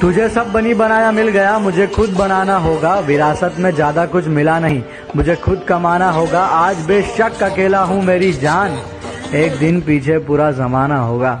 तुझे सब बनी बनाया मिल गया, मुझे खुद बनाना होगा। विरासत में ज़्यादा कुछ मिला नहीं, मुझे खुद कमाना होगा। आज बेशक अकेला हूँ मेरी जान, एक दिन पीछे पूरा जमाना होगा।